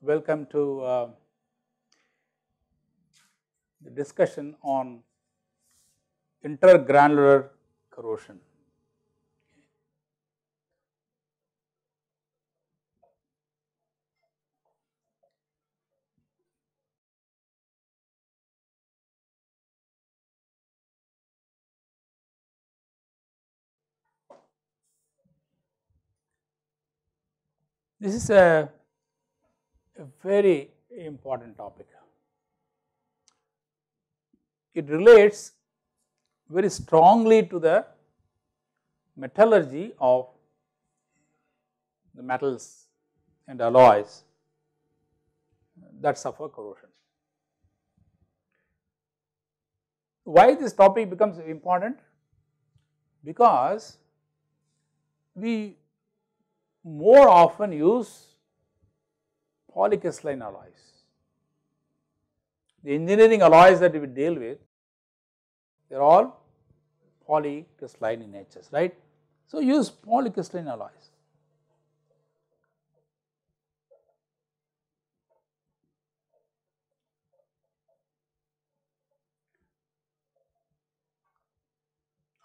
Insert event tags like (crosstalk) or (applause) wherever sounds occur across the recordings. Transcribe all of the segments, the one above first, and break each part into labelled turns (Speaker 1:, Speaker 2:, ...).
Speaker 1: Welcome to uh, the discussion on intergranular corrosion. This is a, a very important topic. It relates very strongly to the metallurgy of the metals and alloys that suffer corrosion. Why this topic becomes important? Because we more often use polycrystalline alloys. The engineering alloys that we deal with, they are all polycrystalline in nature, right. So, use polycrystalline alloys.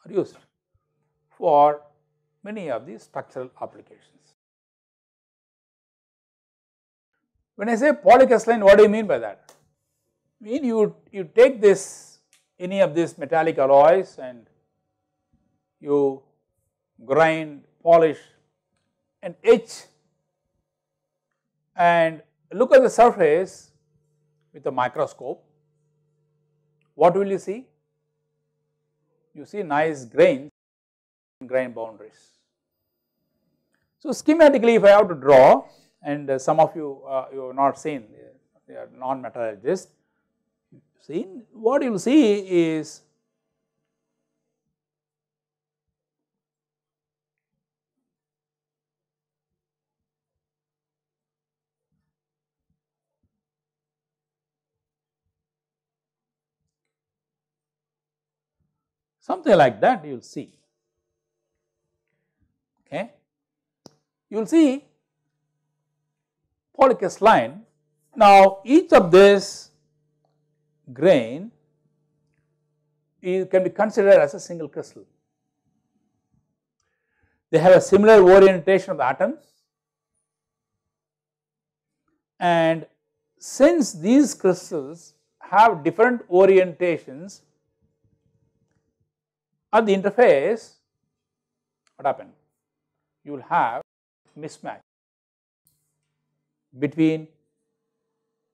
Speaker 1: are used for many of these structural applications. When I say polycrystalline, what do you mean by that? I mean you, you take this any of these metallic alloys and you grind, polish and etch and look at the surface with a microscope. What will you see? You see nice grains grain boundaries. So, schematically if I have to draw and uh, some of you uh, you have not seen they are non-metallurgists seen what you will see is something like that you will see Eh? okay. You will see polycrystalline. Now, each of this grain is, can be considered as a single crystal. They have a similar orientation of the atoms and since these crystals have different orientations at the interface, what happened? You will have mismatch between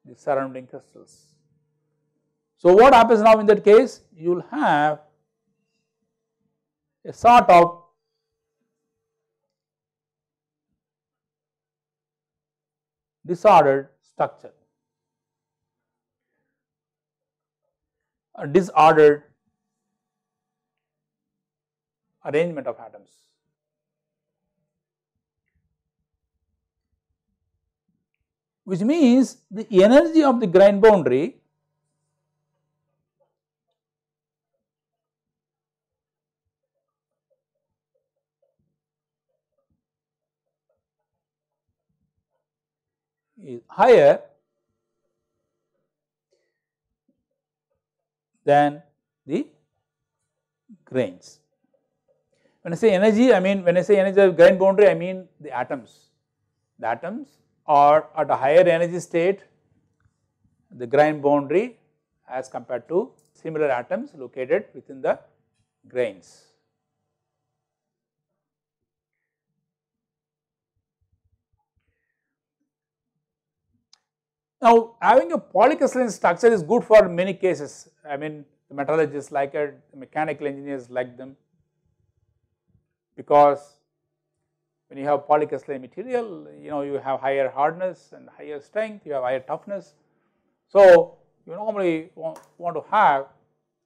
Speaker 1: the surrounding crystals. So, what happens now in that case? You will have a sort of disordered structure, a disordered arrangement of atoms. Which means the energy of the grain boundary is higher than the grains. When I say energy, I mean when I say energy of grain boundary, I mean the atoms. The atoms are at a higher energy state, the grain boundary as compared to similar atoms located within the grains. Now, having a polycrystalline structure is good for many cases. I mean, the metallurgists like it, the mechanical engineers like them because when you have polycrystalline material, you know, you have higher hardness and higher strength, you have higher toughness. So, you normally want, want to have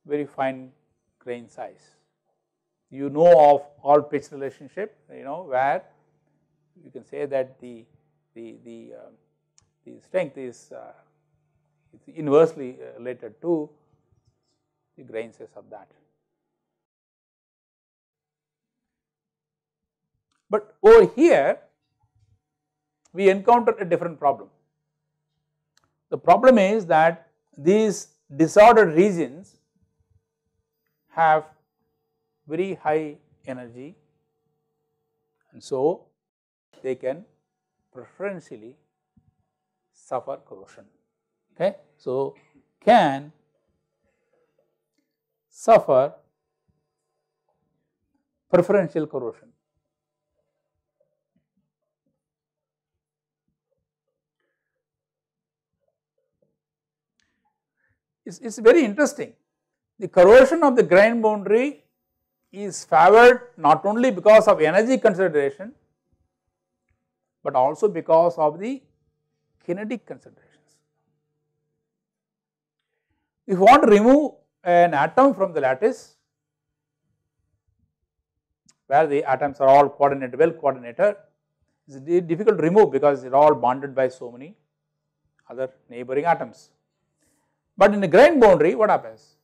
Speaker 1: very fine grain size. You know of Hall-Petch relationship, you know, where you can say that the the, the, uh, the strength is uh, inversely uh, related to the grain size of that. But over here we encounter a different problem. The problem is that these disordered regions have very high energy and so they can preferentially suffer corrosion. Okay. So, can suffer preferential corrosion. It's, very interesting. The corrosion of the grain boundary is favored not only because of energy consideration, but also because of the kinetic considerations. If you want to remove an atom from the lattice, where the atoms are all coordinated, well coordinated, it is difficult to remove because they are all bonded by so many other neighboring atoms. But in the grain boundary, what happens?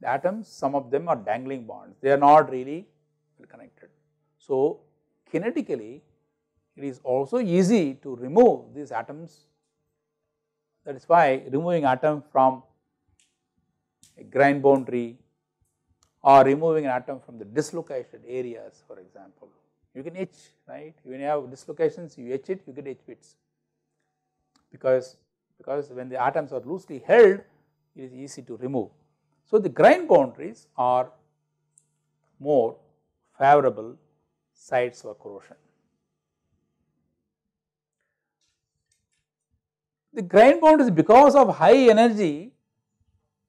Speaker 1: The atoms, some of them are dangling bonds, they are not really connected. So, kinetically, it is also easy to remove these atoms. That is why removing atom from a grain boundary or removing an atom from the dislocated areas for example. You can etch, right? When you have dislocations, you etch it, you get etch pits because because when the atoms are loosely held, it is easy to remove. So, the grain boundaries are more favorable sites for corrosion. The grain boundaries because of high energy,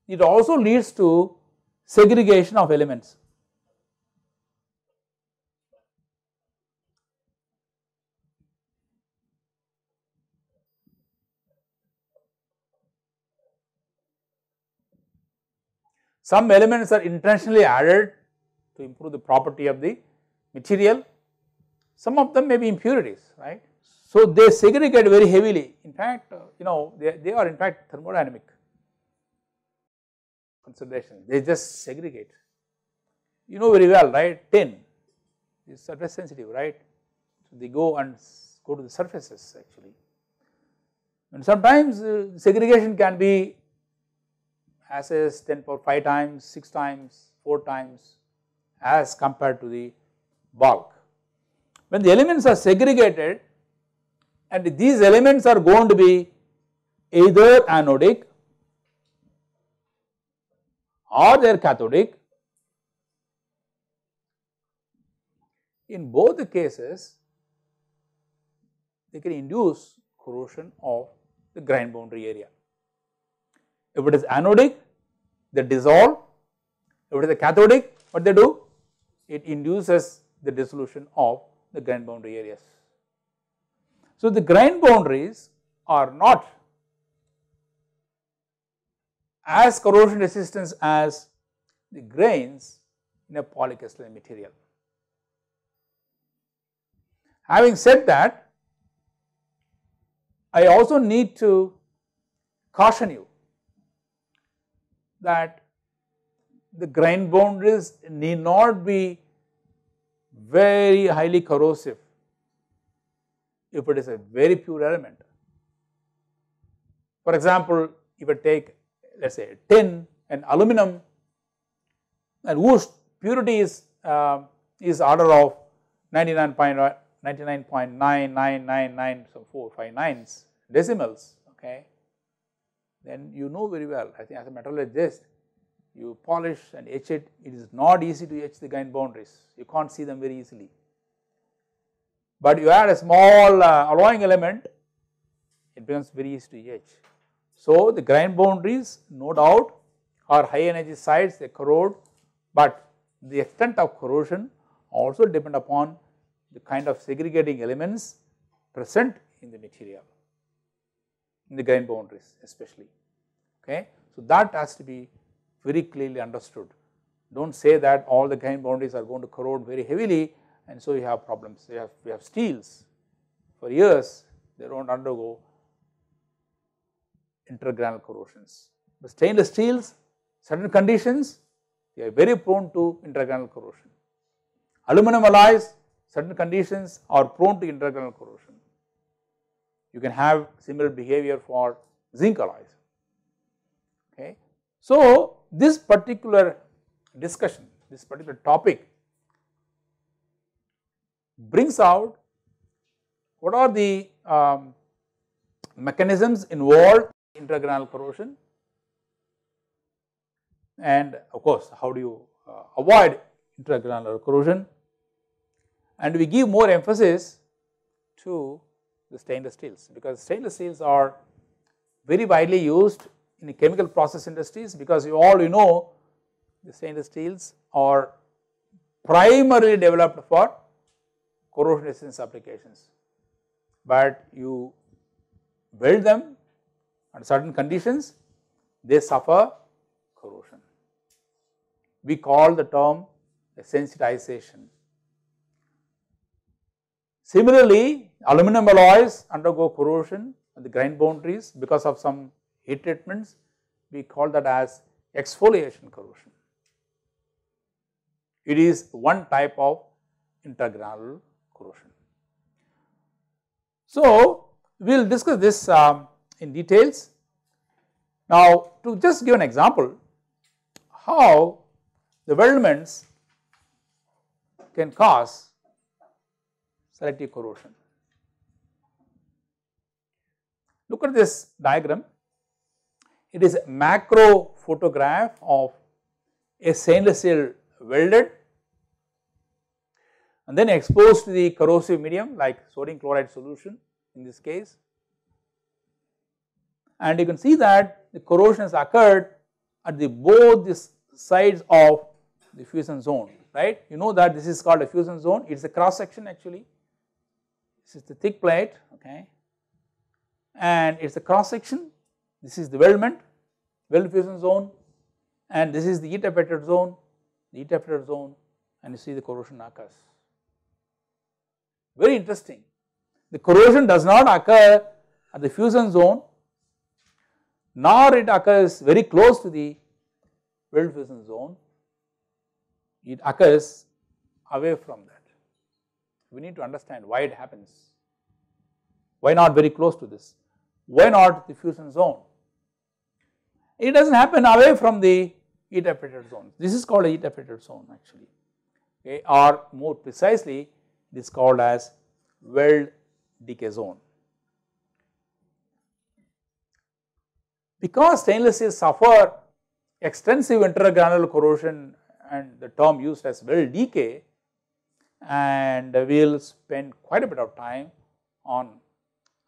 Speaker 1: it also leads to segregation of elements. Some elements are intentionally added to improve the property of the material, some of them may be impurities, right. So, they segregate very heavily, in fact, uh, you know, they, they are in fact thermodynamic considerations, they just segregate. You know very well, right, tin is surface sensitive, right. So, they go and go to the surfaces actually. And sometimes uh, segregation can be as is 10 power 5 times, 6 times, 4 times as compared to the bulk. When the elements are segregated and these elements are going to be either anodic or they are cathodic, in both the cases they can induce corrosion of the grain boundary area. If it is anodic, they dissolve. If it is a cathodic, what they do? It induces the dissolution of the grain boundary areas. So, the grain boundaries are not as corrosion resistant as the grains in a polycrystalline material. Having said that, I also need to caution you that the grain boundaries need not be very highly corrosive if it is a very pure element. For example, if I take let us say tin and aluminum and whose purity is uh, is order of 99.99.9999 so 4 5 nines decimals okay then you know very well I think as a metallurgist you polish and etch it, it is not easy to etch the grain boundaries, you can't see them very easily. But you add a small uh, alloying element, it becomes very easy to etch. So, the grain boundaries no doubt are high energy sites, they corrode, but the extent of corrosion also depend upon the kind of segregating elements present in the material, in the grain boundaries especially. Okay. So, that has to be very clearly understood. Do not say that all the grain boundaries are going to corrode very heavily and so you have problems. You have, we have steels for years they do not undergo intergranular corrosions. The stainless steels certain conditions they are very prone to intergranular corrosion. Aluminum alloys certain conditions are prone to intergranular corrosion. You can have similar behavior for zinc alloys. Okay. So, this particular discussion, this particular topic brings out what are the um, mechanisms involved in intergranular corrosion and of course, how do you uh, avoid intergranular corrosion and we give more emphasis to the stainless steels because stainless steels are very widely used in the chemical process industries because you all you know the stainless steels are primarily developed for corrosion resistance applications, but you weld them under certain conditions they suffer corrosion. We call the term sensitization. Similarly, aluminum alloys undergo corrosion at the grain boundaries because of some heat treatments, we call that as exfoliation corrosion. It is one type of intergranular corrosion. So, we will discuss this um, in details. Now, to just give an example, how the weldments can cause selective corrosion. Look at this diagram. It is a macro photograph of a stainless steel welded and then exposed to the corrosive medium like sodium chloride solution in this case. And you can see that the corrosion has occurred at the both the sides of the fusion zone, right. You know that this is called a fusion zone, it is a cross section actually. This is the thick plate, okay, and it is a cross section. This is the weldment, weld fusion zone, and this is the heat affected zone, the heat affected zone, and you see the corrosion occurs. Very interesting. The corrosion does not occur at the fusion zone, nor it occurs very close to the weld fusion zone, it occurs away from that. We need to understand why it happens. Why not very close to this? Why not the fusion zone? It does not happen away from the heat affected zone. This is called a heat affected zone actually, okay, or more precisely it is called as weld decay zone. Because stainless steel suffer extensive intergranular corrosion and the term used as weld decay and we will spend quite a bit of time on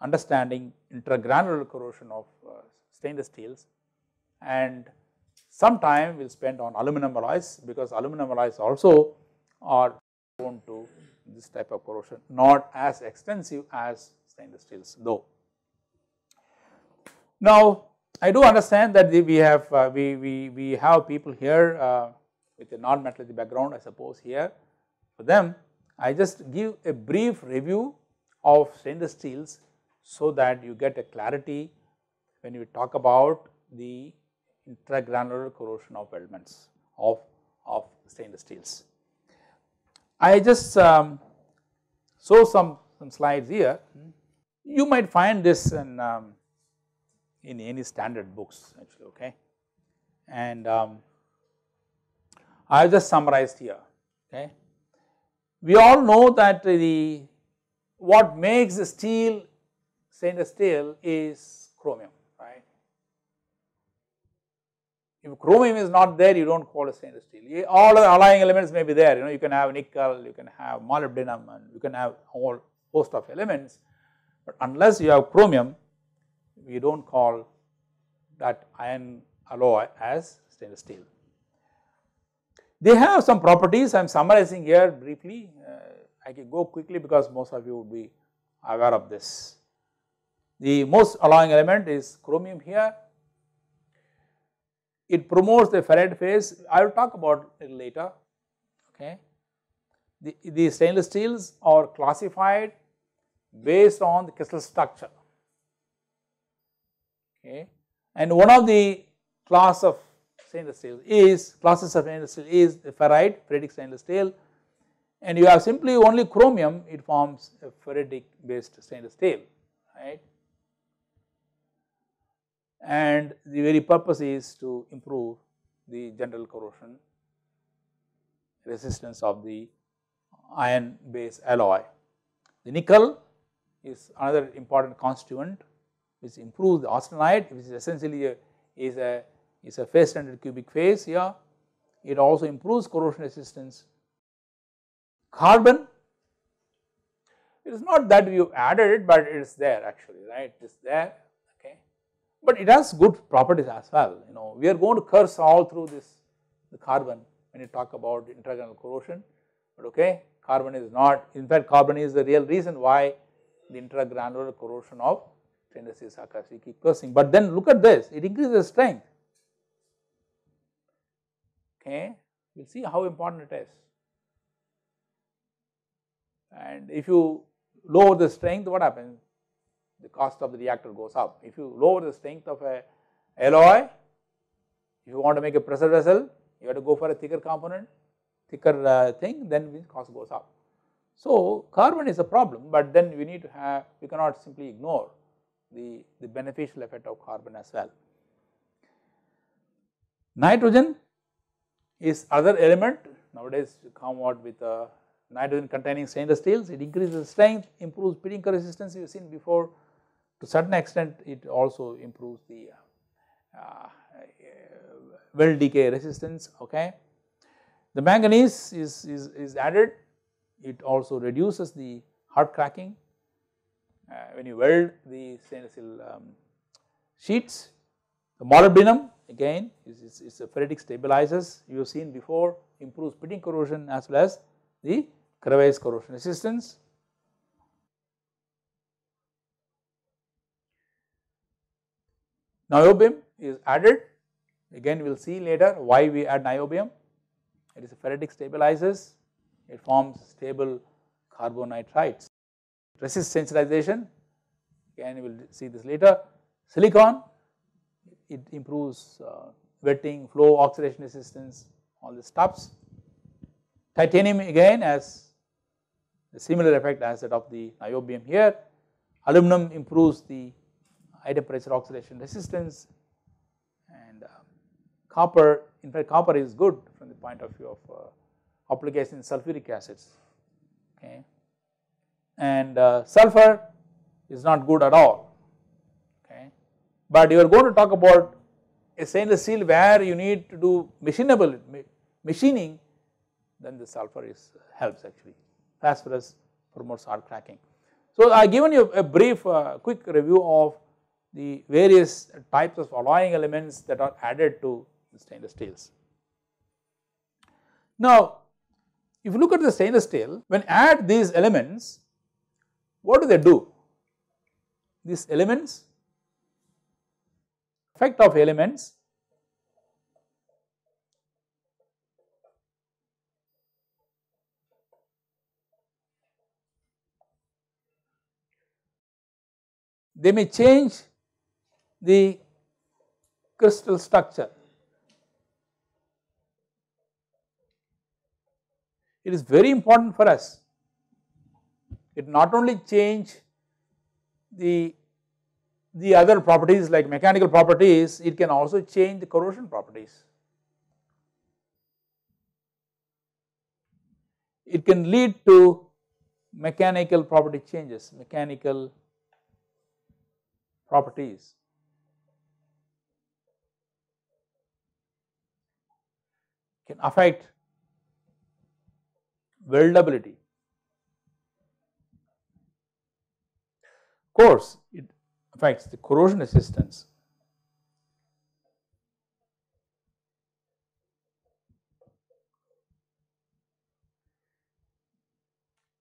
Speaker 1: understanding intergranular corrosion of uh, stainless steels and some time we will spend on aluminum alloys because aluminum alloys also are prone to this type of corrosion not as extensive as stainless steels though. Now I do understand that we have uh, we, we, we have people here uh, with a non-metallurgy background I suppose here for them I just give a brief review of stainless steels so that you get a clarity when we talk about the intergranular corrosion of elements of, of stainless steels. I just um, show some, some slides here. You might find this in, um, in any standard books actually, okay. And um, I have just summarized here, okay. We all know that the what makes the steel stainless steel is chromium, right. If chromium is not there, you do not call it stainless steel. All the alloying elements may be there, you know, you can have nickel, you can have molybdenum and you can have all host of elements, but unless you have chromium, we do not call that iron alloy as stainless steel. They have some properties I am summarizing here briefly, I can go quickly because most of you would be aware of this. The most alloying element is chromium here it promotes the ferrite phase, I will talk about it later, okay. The, the stainless steels are classified based on the crystal structure. Okay. And one of the class of stainless steel is classes of stainless steel is the ferrite, ferritic stainless steel and you have simply only chromium it forms a ferritic based stainless steel right and the very purpose is to improve the general corrosion resistance of the iron base alloy. The nickel is another important constituent which improves the austenite which is essentially a, is a is a face centered cubic phase here. It also improves corrosion resistance. Carbon. It is not that we have added it but it is there actually right? It is there okay? But it has good properties as well you know. We are going to curse all through this the carbon when you talk about intragranular corrosion but okay carbon is not in fact carbon is the real reason why the intragranular corrosion of stainless steel occurs we keep cursing. But then look at this it increases strength. Okay we will see how important it is and if you lower the strength what happens? The cost of the reactor goes up. If you lower the strength of a alloy if you want to make a pressure vessel you have to go for a thicker component thicker uh, thing then the cost goes up. So carbon is a problem but then we need to have we cannot simply ignore the the beneficial effect of carbon as well. Nitrogen is other element. Nowadays come out with a nitrogen containing stainless steels, it increases strength, improves pitting resistance you have seen before to certain extent it also improves the uh, uh, weld decay resistance okay. The manganese is, is, is added, it also reduces the hot cracking uh, when you weld the stainless steel um, sheets. The molybdenum again is, is, is a ferritic stabilizers you have seen before improves pitting corrosion as well as the crevice corrosion resistance. Niobium is added. Again we will see later why we add niobium. It is a ferritic stabilizers. It forms stable carbonitrides resist sensitization. Again we will see this later. Silicon. It improves uh, wetting flow oxidation resistance all the stuffs. Titanium again has similar effect as that of the niobium here. Aluminum improves the high temperature oxidation resistance and uh, copper, in fact copper is good from the point of view of uh, application in sulfuric acids, okay. And uh, sulfur is not good at all, okay. But you are going to talk about a stainless steel where you need to do machinable machining, then the sulfur is helps actually phosphorus promotes hot cracking. So I have given you a brief uh, quick review of the various types of alloying elements that are added to stainless steels. Now if you look at the stainless steel when add these elements what do they do? These elements effect of elements they may change the crystal structure. It is very important for us. It not only change the, the other properties like mechanical properties, it can also change the corrosion properties. It can lead to mechanical property changes, mechanical properties. can affect weldability. Of course, it affects the corrosion resistance.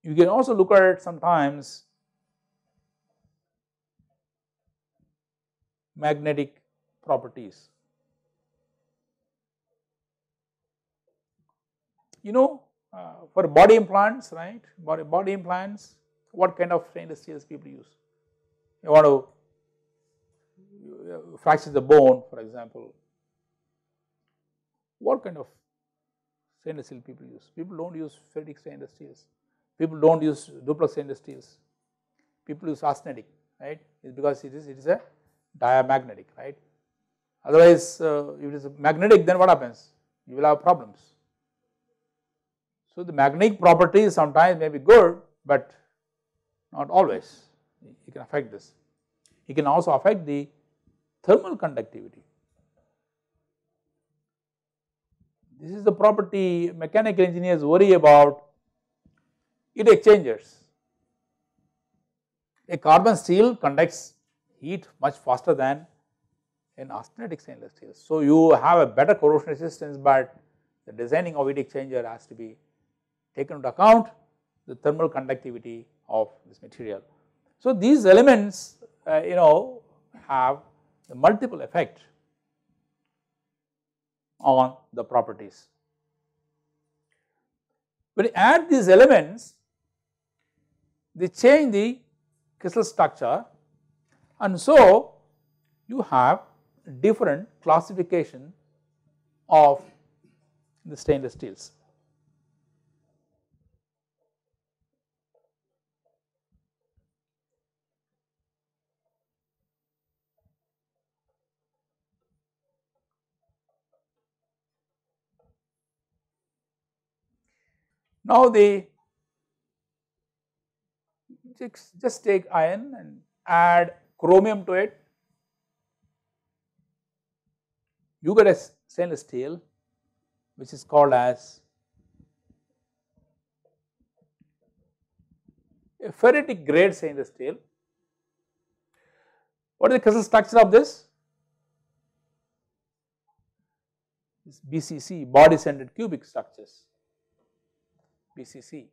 Speaker 1: You can also look at it sometimes magnetic properties. You know uh, for body implants right body, body implants what kind of stainless steels people use. You want to fracture the bone for example, what kind of stainless steel people use? People do not use ferritic stainless steels, people do not use duplex stainless steels, people use austenitic right it is because it is it is a diamagnetic right. Otherwise uh, if it is magnetic then what happens you will have problems. So the magnetic properties sometimes may be good but not always it can affect this. It can also affect the thermal conductivity. This is the property mechanical engineers worry about heat exchangers. A carbon steel conducts heat much faster than in austenitic stainless steel. So, you have a better corrosion resistance, but the designing of heat exchanger has to be taken into account the thermal conductivity of this material. So, these elements uh, you know have the multiple effect on the properties. When you add these elements, they change the crystal structure and so you have different classification of the stainless steels. Now the just take iron and add chromium to it, you get a stainless steel which is called as a ferritic grade stainless steel. What is the crystal structure of this? This BCC body centered cubic structures. BCC.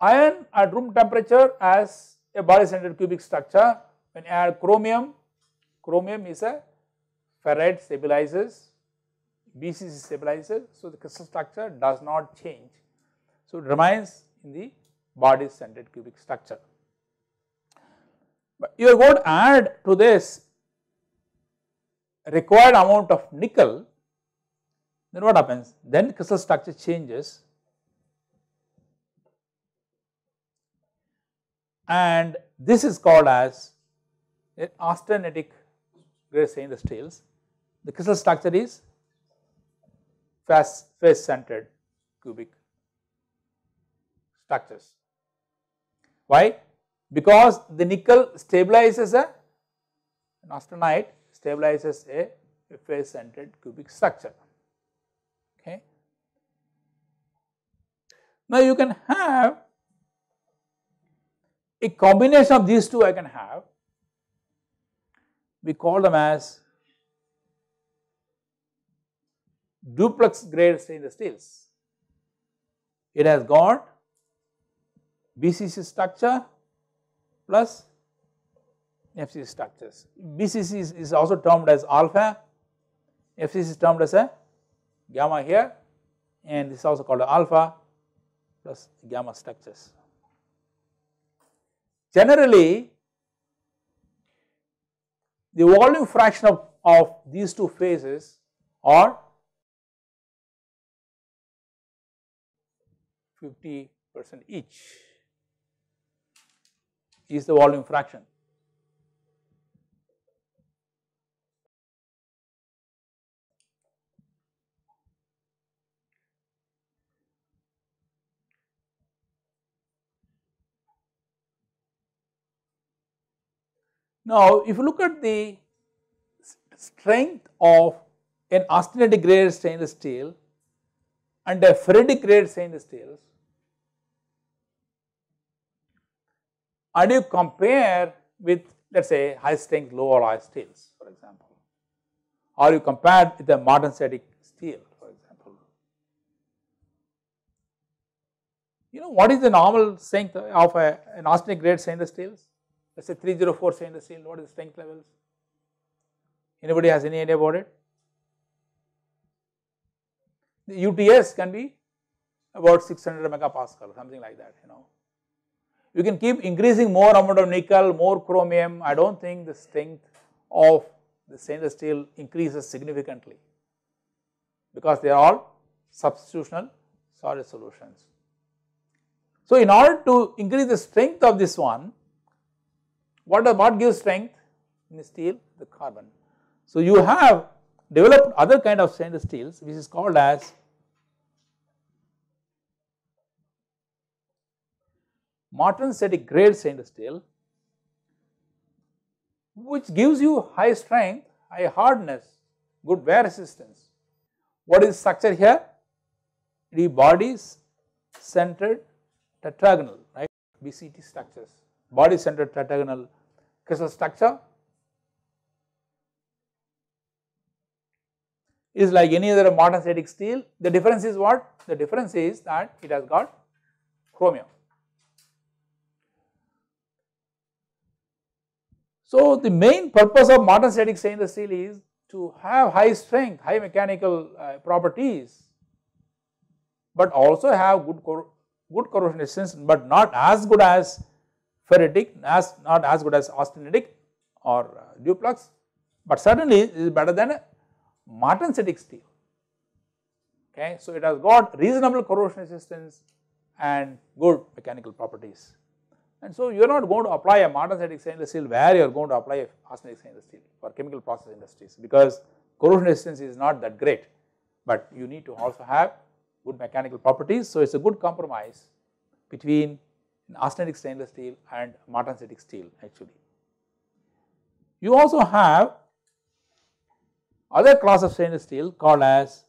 Speaker 1: Iron at room temperature as a body centered cubic structure when you add chromium, chromium is a ferrite stabilizes, BCC stabilizes, so the crystal structure does not change. So, it remains in the body centered cubic structure. But you are going to add to this required amount of nickel, then what happens? Then crystal structure changes and this is called as an austenitic grade stainless steels. The crystal structure is face, face centered cubic structures. Why? Because the nickel stabilizes a an austenite stabilizes a, a face centered cubic structure. Okay. Now you can have a combination of these two I can have, we call them as duplex grade stainless steels. It has got BCC structure plus FCC structures. BCC is, is also termed as alpha, FCC is termed as a gamma here and this is also called alpha plus gamma structures. Generally, the volume fraction of, of these two phases are 50 percent each is the volume fraction. Now, if you look at the strength of an austenitic grade stainless steel and a ferritic grade stainless steels, and you compare with let us say high strength low alloy steels for example, or you compare with a martensitic steel for example. You know what is the normal strength of a, an austenitic grade stainless steels? Let us say 304 stainless steel, what is the strength levels? Anybody has any idea about it? the UTS can be about 600 megapascal something like that you know. You can keep increasing more amount of nickel, more chromium, I do not think the strength of the stainless steel increases significantly because they are all substitutional solid solutions. So, in order to increase the strength of this one, what, what gives strength in steel? The carbon. So, you have developed other kind of stainless steels which is called as martensitic grade stainless steel which gives you high strength, high hardness, good wear resistance. What is structure here? The bodies centered tetragonal, right, BCT structures, body centered tetragonal crystal structure is like any other martensitic steel. The difference is what? The difference is that it has got chromium. So, the main purpose of martensitic stainless steel is to have high strength, high mechanical uh, properties, but also have good good corrosion resistance, but not as good as ferritic, as not as good as austenitic or uh, duplex, but certainly is better than a martensitic steel. Okay, so it has got reasonable corrosion resistance and good mechanical properties. And so you are not going to apply a martensitic stainless steel where you are going to apply austenitic stainless steel for chemical process industries because corrosion resistance is not that great, but you need to also have good mechanical properties. So, it is a good compromise between austenitic stainless steel and martensitic steel actually. You also have other class of stainless steel called as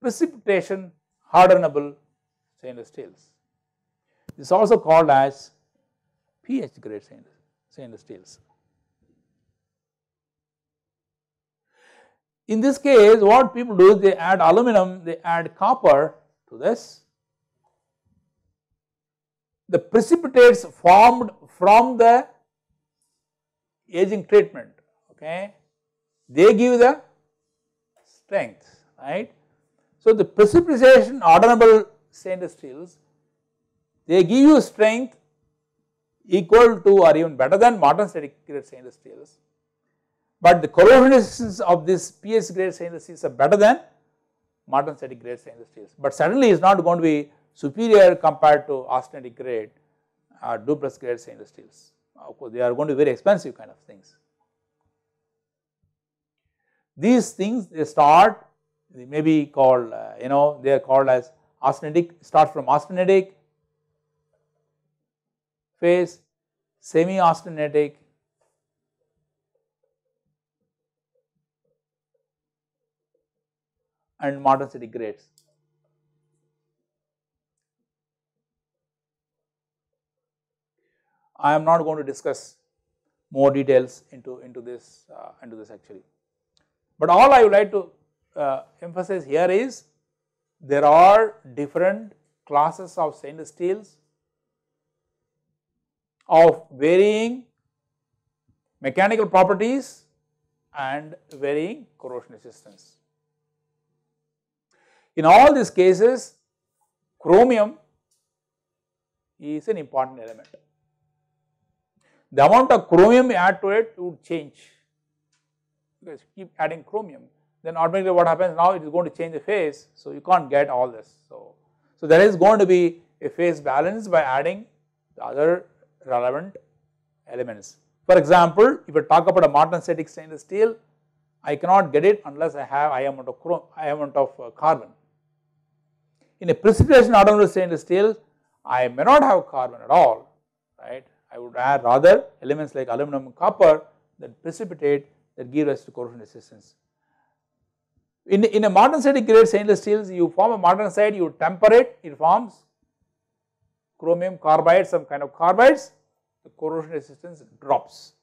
Speaker 1: precipitation hardenable stainless steels. This is also called as pH grade stainless steels. In this case what people do is they add aluminum, they add copper to this. The precipitates formed from the aging treatment okay, they give the strength right so, the precipitation hardenable stainless steels they give you strength equal to or even better than martensitic grade stainless steels, but the corrosion resistance of this PH grade stainless steels are better than martensitic grade stainless steels, but certainly is not going to be superior compared to austenitic grade or duplex grade stainless steels. Of course, they are going to be very expensive kind of things. These things they start they may be called uh, you know they are called as austenitic start from austenitic phase semi austenitic and martensitic grades. I am not going to discuss more details into into this uh, into this actually, but all I would like to uh, emphasis here is there are different classes of stainless steels of varying mechanical properties and varying corrosion resistance. In all these cases chromium is an important element. The amount of chromium you add to it would change because keep adding chromium then automatically what happens now it is going to change the phase. So, you can't get all this. So, so there is going to be a phase balance by adding the other relevant elements. For example, if I talk about a modern martensitic stainless steel, I cannot get it unless I have high amount of chrome, high amount of uh, carbon. In a precipitation hardenable stainless steel, I may not have carbon at all, right. I would add rather elements like aluminum and copper that precipitate that give rise to corrosion resistance. In, in a martensitic grade stainless steels, you form a modern martensite, you temper it, it forms chromium carbide, some kind of carbides, the corrosion resistance drops.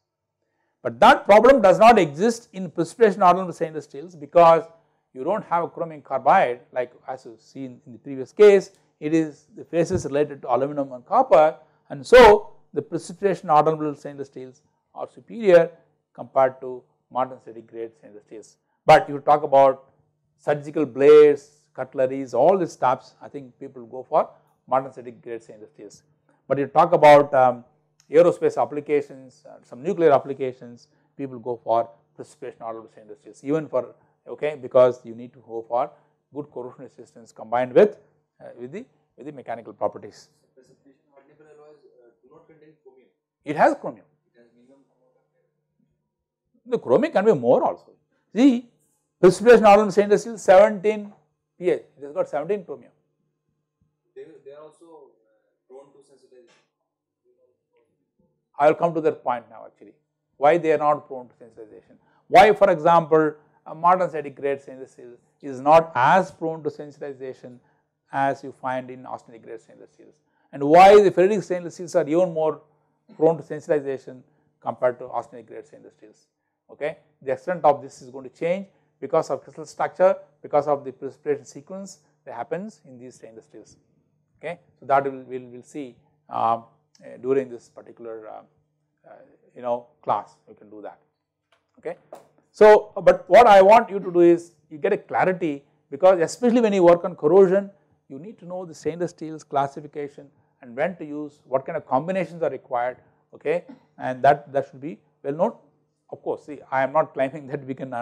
Speaker 1: But that problem does not exist in precipitation hardened stainless steels because you do not have a chromium carbide like as you seen in the previous case, it is the phases related to aluminum and copper and so the precipitation order stainless steels are superior compared to martensitic grade stainless steels. But you talk about surgical blades, cutleries, all these stuffs, I think people go for martensitic grade stainless steels. But you talk about um, aerospace applications, uh, some nuclear applications, people go for precipitation stainless steels even for okay because you need to go for good corrosion resistance combined with uh, with the with the mechanical properties.
Speaker 2: Precipitation hardening alloys uh, do not contain chromium.
Speaker 1: It has chromium.
Speaker 2: It has minimum
Speaker 1: The chromium can be more also. See, precipitation stainless steel 17 PH, it has got 17 chromium.
Speaker 2: They, they are also uh, prone to sensitization.
Speaker 1: I will come to that point now actually. Why they are not prone to sensitization? Why for example, a martensitic grade stainless steel is not as prone to sensitization as you find in austenitic grade stainless steels and why the ferritic stainless steels are even more prone to sensitization compared to austenitic grade stainless steels. Okay. The extent of this is going to change because of crystal structure, because of the precipitation sequence that happens in these stainless steels. Okay. So, that we will we'll, we'll see uh, during this particular uh, uh, you know class you can do that. Okay. So, but what I want you to do is you get a clarity because especially when you work on corrosion you need to know the stainless steels classification and when to use what kind of combinations are required okay and that that should be well known. Of course see I am not claiming (laughs) that we can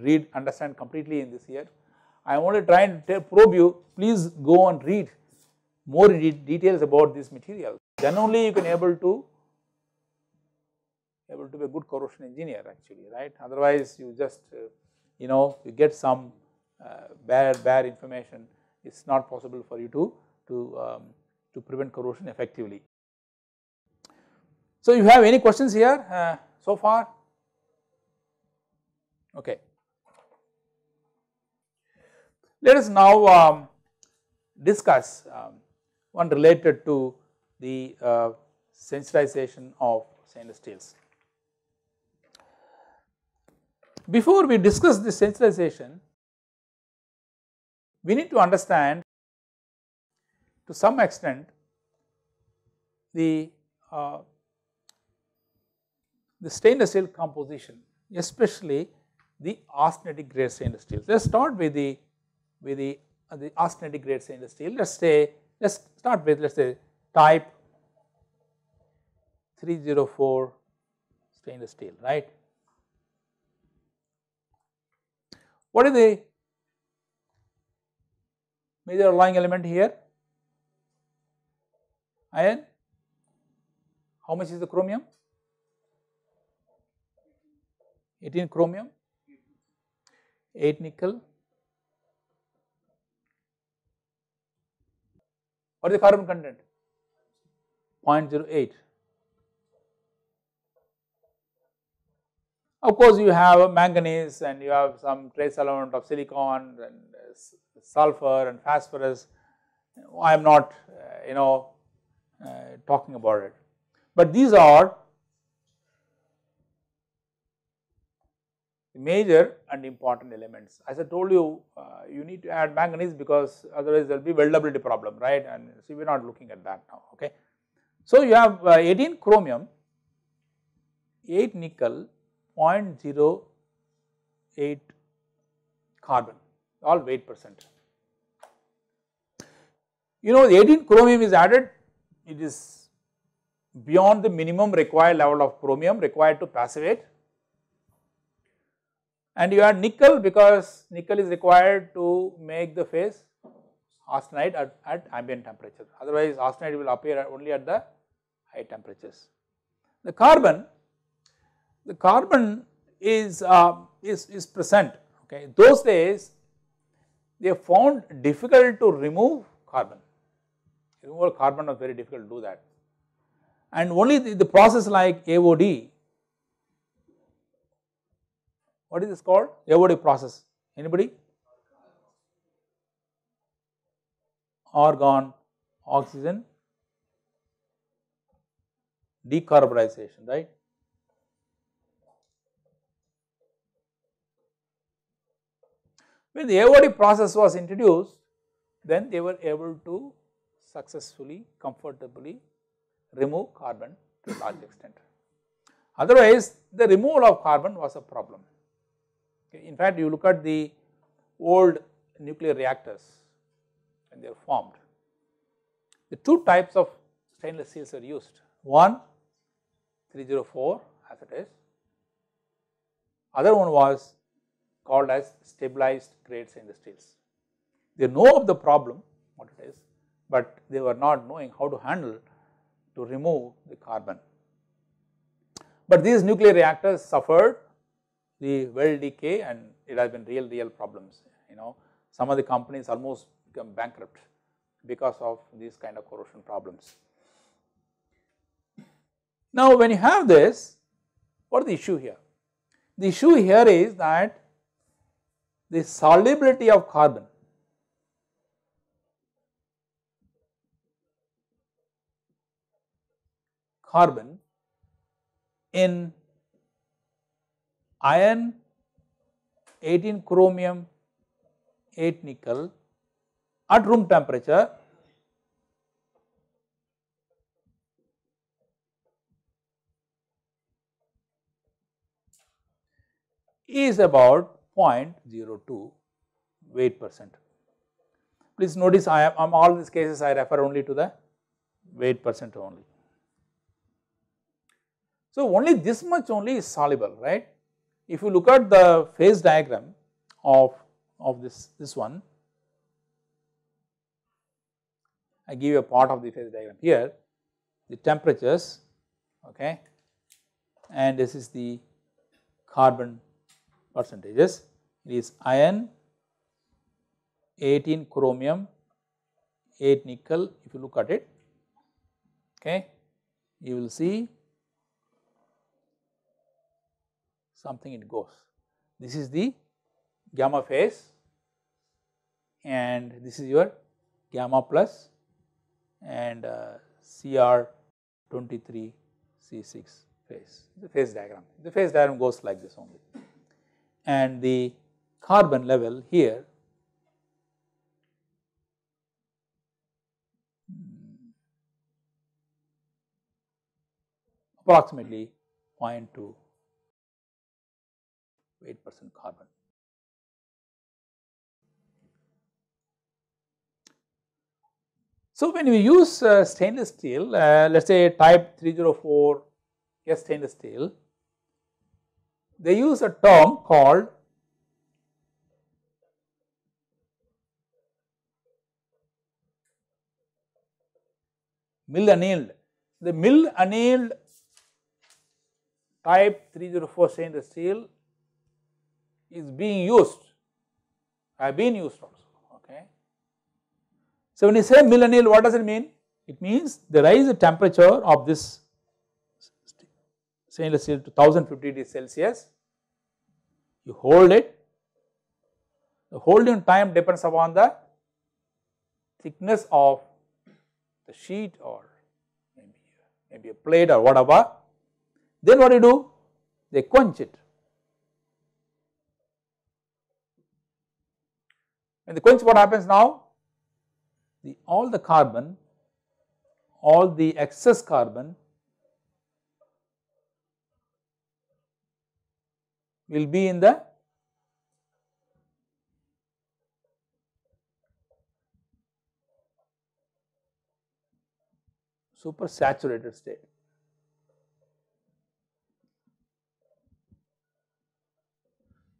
Speaker 1: read understand completely in this year I am only trying to probe you please go and read more details about this material then only you can able to able to be a good corrosion engineer actually right otherwise you just uh, you know you get some uh, bad bad information it's not possible for you to to um, to prevent corrosion effectively. So you have any questions here uh, so far? Okay. Let us now um, discuss um, one related to the uh, sensitization of stainless steels. Before we discuss the sensitization, we need to understand to some extent the uh, the stainless steel composition especially the austenitic grade stainless steel. Let us start with the with the uh, the austenitic grade stainless steel. Let us say let us start with let us say type 304 stainless steel right. What is the major alloying element here? Iron. How much is the chromium? 18 chromium, 8 nickel. What is the carbon content? 0.08. Of course, you have manganese and you have some trace element of silicon and sulfur and phosphorus. I am not uh, you know uh, talking about it, but these are major and important elements. As I told you, uh, you need to add manganese because otherwise there will be weldability problem, right? And so we are not looking at that now. Okay. So you have uh, 18 chromium, 8 nickel, 0.08 carbon, all weight percent. You know the 18 chromium is added, it is beyond the minimum required level of chromium required to passivate and you add nickel because nickel is required to make the phase austenite at, at ambient temperature otherwise austenite will appear only at the high temperatures. The carbon the carbon is, uh, is, is present okay. Those days they found difficult to remove carbon, remove carbon was very difficult to do that and only the, the process like AOD, what is this called? AOD process, anybody? Argon, oxygen, decarburization, right. When the AOD process was introduced, then they were able to successfully, comfortably remove carbon to a large extent. Otherwise, the removal of carbon was a problem. Okay. In fact, you look at the old nuclear reactors when they are formed, the two types of stainless steels are used. One 304 as it is, other one was called as stabilized grades in the steels. They know of the problem what it is, but they were not knowing how to handle to remove the carbon. But these nuclear reactors suffered the weld decay and it has been real real problems you know some of the companies almost become bankrupt because of these kind of corrosion problems. Now when you have this what is the issue here? The issue here is that the solubility of carbon. Carbon in iron 18 chromium 8 nickel at room temperature. Is about 0.02 weight percent. Please notice I am um, all these cases I refer only to the weight percent only. So, only this much only is soluble right. If you look at the phase diagram of, of this, this one, I give you a part of the phase diagram here, the temperatures okay and this is the carbon percentages, it is iron, 18 chromium, 8 nickel if you look at it. Okay, you will see something it goes. This is the gamma phase and this is your gamma plus and uh, CR 23 C6 phase, the phase diagram. The phase diagram goes like this only and the carbon level here approximately 0.2 8 percent carbon. So, when we use uh, stainless steel, uh, let us say type 304 S stainless steel, they use a term called mill annealed. The mill annealed type 304 stainless steel is being used, have been used also, okay. So, when you say mill anneal, what does it mean? It means the rise temperature of this stainless steel to 1050 degrees Celsius, you hold it, the holding time depends upon the thickness of the sheet or maybe, maybe a plate or whatever. Then what do you do? They quench it When the quench what happens now? The all the carbon, all the excess carbon will be in the super saturated state.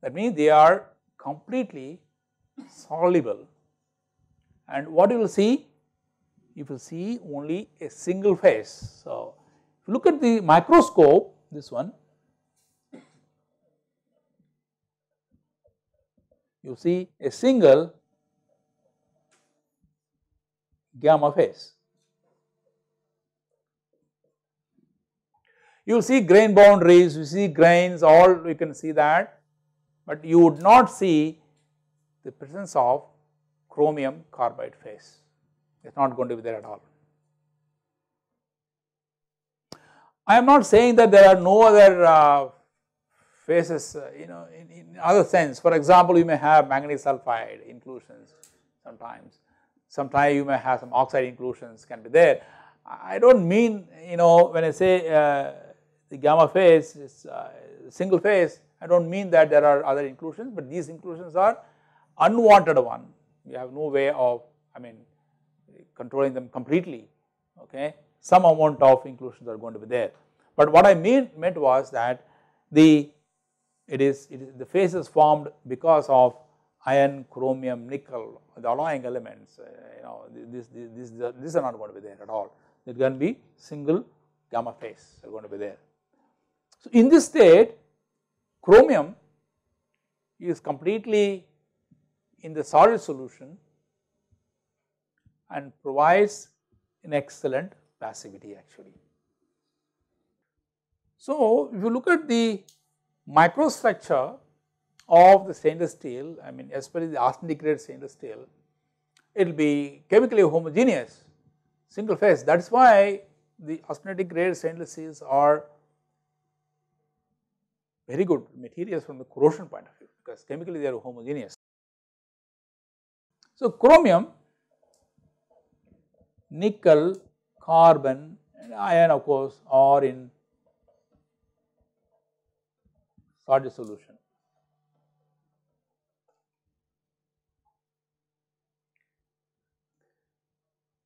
Speaker 1: That means they are completely soluble and what you will see? You will see only a single phase. So, if you look at the microscope this one, you see a single gamma phase. You see grain boundaries, you see grains all you can see that, but you would not see the presence of chromium carbide phase. It is not going to be there at all. I am not saying that there are no other uh, phases, uh, you know, in, in, other sense. For example, you may have manganese sulfide inclusions sometimes. Sometimes you may have some oxide inclusions can be there. I do not mean you know when I say uh, the gamma phase is uh, single phase I do not mean that there are other inclusions but these inclusions are unwanted one You have no way of I mean controlling them completely okay some amount of inclusions are going to be there. But what I mean meant was that the it is, it is the phase is formed because of iron, chromium, nickel, the alloying elements, uh, you know, this, this, this, this are not going to be there at all. It can be single gamma phase are going to be there. So, in this state, chromium is completely in the solid solution and provides an excellent passivity actually. So, if you look at the microstructure of the stainless steel, I mean especially the austenitic grade stainless steel, it will be chemically homogeneous, single phase. That is why the austenitic grade stainless steels are very good materials from the corrosion point of view because chemically they are homogeneous. So, chromium, nickel, carbon and iron of course are in solid solution.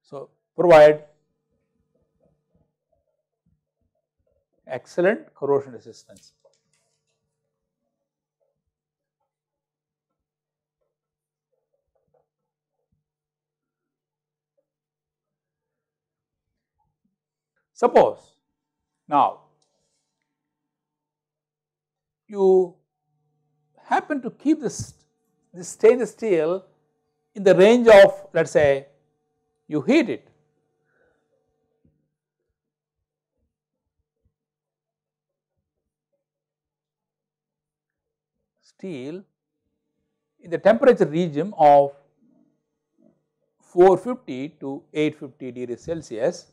Speaker 1: So, provide excellent corrosion resistance. Suppose now you happen to keep this, this stainless steel in the range of let us say you heat it. Steel in the temperature region of 450 to 850 degrees Celsius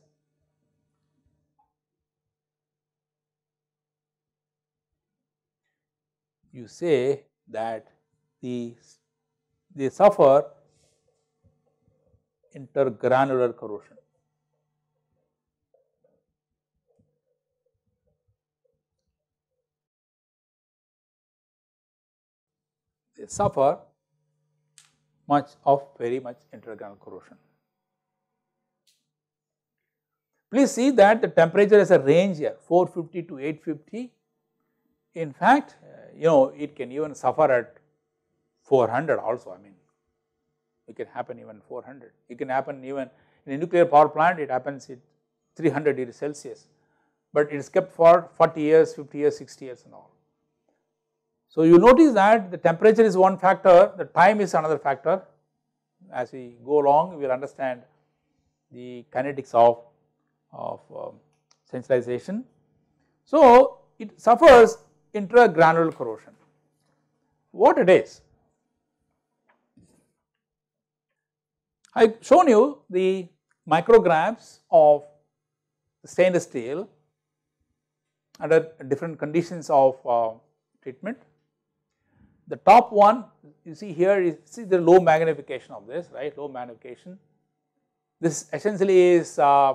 Speaker 1: you say that the they suffer intergranular corrosion. They suffer much of very much intergranular corrosion. Please see that the temperature has a range here 450 to 850. In fact, you know it can even suffer at 400 also I mean it can happen even 400 it can happen even in a nuclear power plant it happens at 300 degrees Celsius but it is kept for 40 years 50 years 60 years and all. So you notice that the temperature is one factor the time is another factor as we go along we will understand the kinetics of, of um, sensitization. So it suffers intergranular corrosion. What it is? I have shown you the micrographs of stainless steel under different conditions of uh, treatment. The top one you see here is see the low magnification of this right low magnification. This essentially is uh,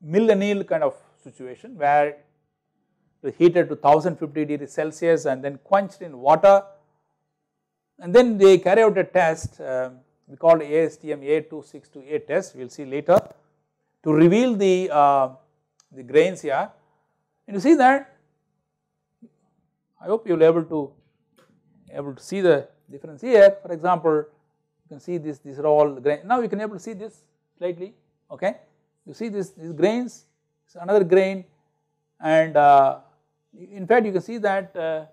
Speaker 1: mill anneal kind of situation where heated to 1050 degrees Celsius and then quenched in water. And then they carry out a test uh, we call ASTM A262A test we will see later to reveal the, uh, the grains here. And you see that I hope you will able to able to see the difference here. For example you can see this these are all grains now you can able to see this slightly okay? You see this these grains another grain and uh, in fact, you can see that uh,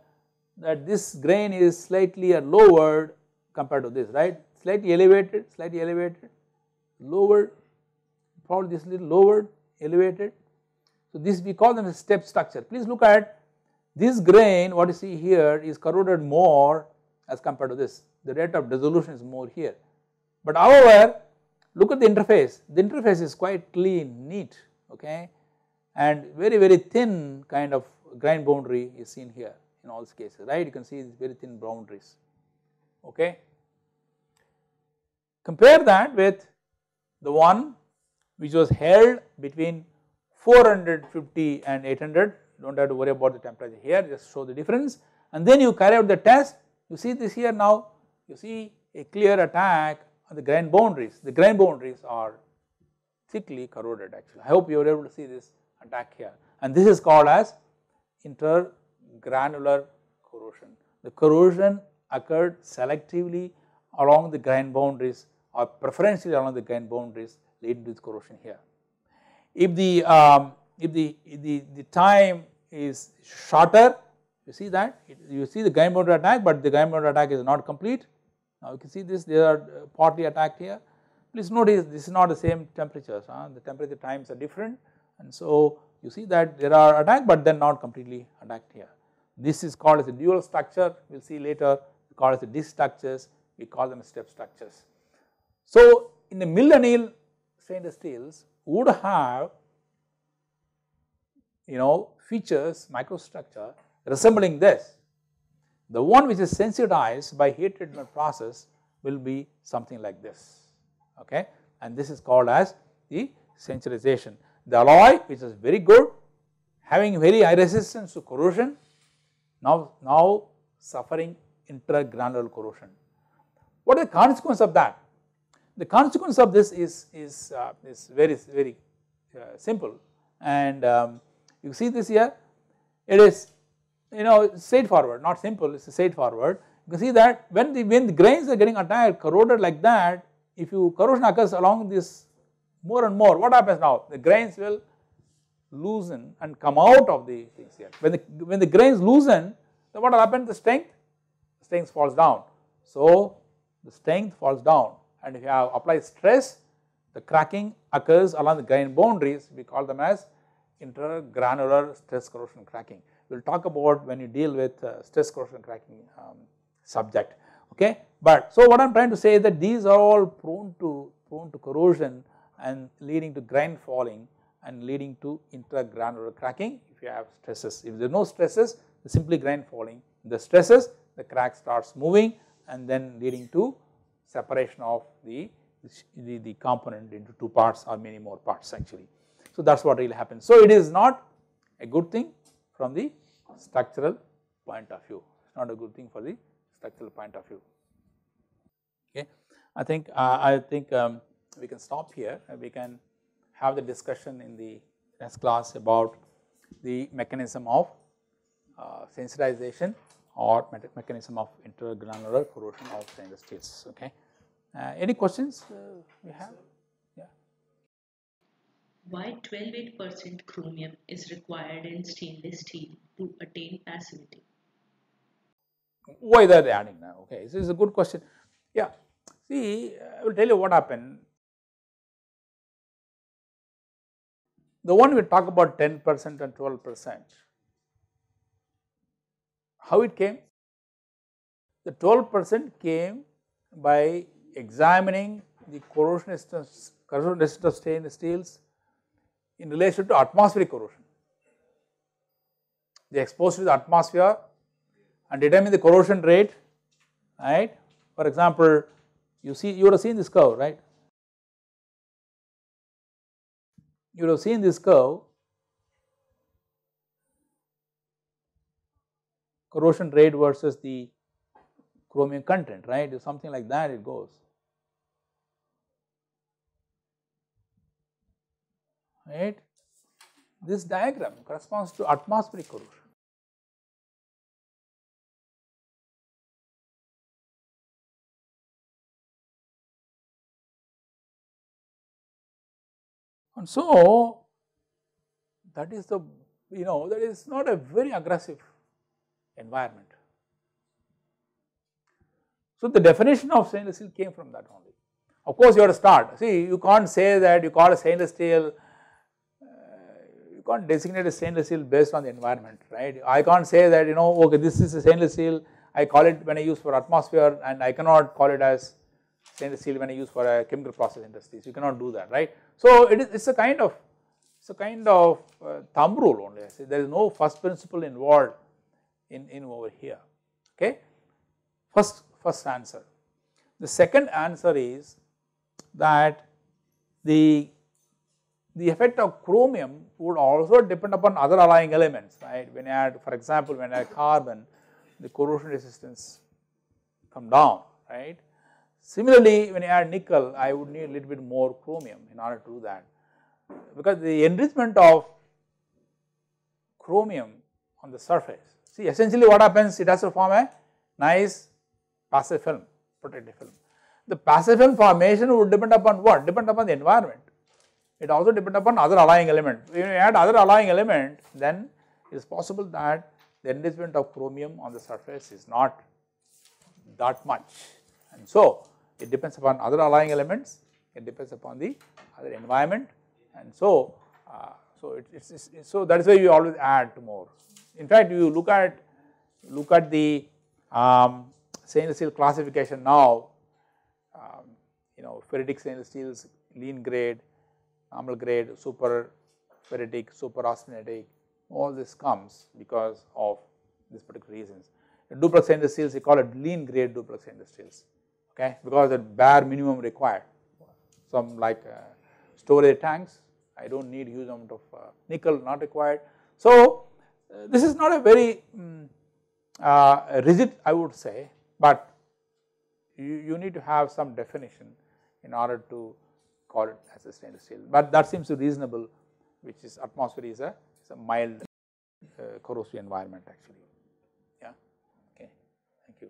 Speaker 1: that this grain is slightly lowered compared to this, right? Slightly elevated, slightly elevated, lowered, probably this little lowered, elevated. So this we call them a step structure. Please look at this grain. What you see here is corroded more as compared to this. The rate of dissolution is more here. But however, look at the interface. The interface is quite clean, neat, okay, and very very thin kind of grain boundary is seen here in all cases right? You can see these very thin boundaries okay. Compare that with the one which was held between 450 and 800 do not have to worry about the temperature here just show the difference. And then you carry out the test. You see this here now. You see a clear attack on the grain boundaries. The grain boundaries are thickly corroded actually. I hope you are able to see this attack here. And this is called as intergranular corrosion the corrosion occurred selectively along the grain boundaries or preferentially along the grain boundaries leading to this corrosion here. If the, um, if the, if the, the time is shorter, you see that, you see the grain boundary attack, but the grain boundary attack is not complete. Now you can see this, they are uh, partly attacked here. Please notice this is not the same temperatures, huh? the temperature times are different and so you see that there are attack but then not completely attacked here. This is called as a dual structure, we will see later, we called as the ditch structures, we call them step structures. So in the mill anneal stainless steels would have you know features microstructure resembling this. The one which is sensitized by heat treatment process will be something like this okay and this is called as the sensitization. The alloy which is very good having very high resistance to corrosion now, now suffering intergranular corrosion. What is the consequence of that? The consequence of this is, is, uh, is very, very uh, simple and um, you see this here, it is you know straightforward, not simple, it is straightforward. You can see that when the, when the grains are getting attacked, corroded like that, if you corrosion occurs along this more and more, what happens now? The grains will loosen and come out of the things here. When the, when the grains loosen, then what will happen? The strength, the strength falls down. So the strength falls down and if you have applied stress, the cracking occurs along the grain boundaries, we call them as intergranular stress corrosion cracking. We will talk about when you deal with uh, stress corrosion cracking um, subject, okay. But so what I am trying to say is that these are all prone to prone to corrosion and leading to grain falling and leading to intergranular cracking if you have stresses. If there are no stresses, simply grain falling. The stresses, the crack starts moving and then leading to separation of the, the, the component into two parts or many more parts actually. So that is what really happens. So it is not a good thing from the structural point of view, it is not a good thing for the structural point of view. Okay. I think uh, I think um, we can stop here and we can have the discussion in the next class about the mechanism of uh, sensitization or mechanism of intergranular corrosion of stainless steels. Okay. Uh, any questions uh, you have? Yeah.
Speaker 3: Why 12.8% chromium is required in stainless steel to attain passivity?
Speaker 1: Why they are adding now? Okay, this is a good question. Yeah, see, I will tell you what happened. The one we talk about 10% and 12%, how it came? The 12% came by examining the corrosion resistance, corrosion resistance of stainless steels in relation to atmospheric corrosion. They exposed to the atmosphere and determine the corrosion rate, right. For example, you see you would have seen this curve, right. You would have seen this curve corrosion rate versus the chromium content, right, if something like that it goes. Right. This diagram corresponds to atmospheric corrosion. And so, that is the you know that is not a very aggressive environment. So, the definition of stainless steel came from that only. Of course, you have to start. See, you can't say that you call a stainless steel, uh, you can't designate a stainless steel based on the environment, right. I can't say that you know, okay, this is a stainless steel, I call it when I use for atmosphere and I cannot call it as stainless steel when I use for a chemical process industries, you cannot do that, right. So, it is it's a kind of, it's a kind of uh, thumb rule only, there is no first principle involved in, in over here, okay. First, first answer. The second answer is that the the effect of chromium would also depend upon other alloying elements right when you add for example when I add carbon the corrosion resistance come down right. Similarly when you add nickel I would need a little bit more chromium in order to do that because the enrichment of chromium on the surface see essentially what happens it has to form a nice passive film protective film. The passive film formation would depend upon what depend upon the environment it also depends upon other alloying element. When you add other alloying element then it is possible that the enrichment of chromium on the surface is not that much and so it depends upon other alloying elements, it depends upon the other environment and so uh, so it, it's, so that is why you always add more. In fact, you look at look at the um, stainless steel classification now, um, you know ferritic stainless steels, lean grade, normal grade, super ferritic, super austenitic, all this comes because of these particular reasons. Duplex stainless steels we call it lean grade duplex stainless steels okay? Because the bare minimum required. Some like uh, storage tanks. I do not need huge amount of uh, nickel not required. So uh, this is not a very um, rigid I would say but you, you need to have some definition in order to call it as a stainless steel. But that seems reasonable which is atmosphere is a, is a mild uh, corrosive environment actually. Yeah? Okay. Thank you.